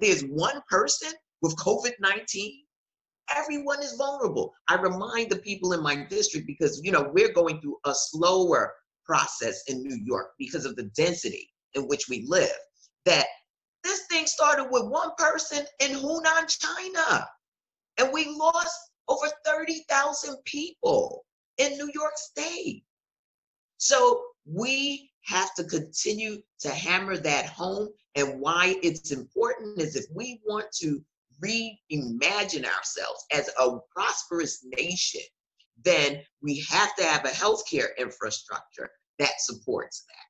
there's one person with COVID 19, everyone is vulnerable. I remind the people in my district because, you know, we're going through a slower process in New York because of the density in which we live, that this thing started with one person in Hunan, China. And we lost over 30,000 people in New York State. So we have to continue to hammer that home. And why it's important is if we want to reimagine ourselves as a prosperous nation, then we have to have a healthcare infrastructure that supports that.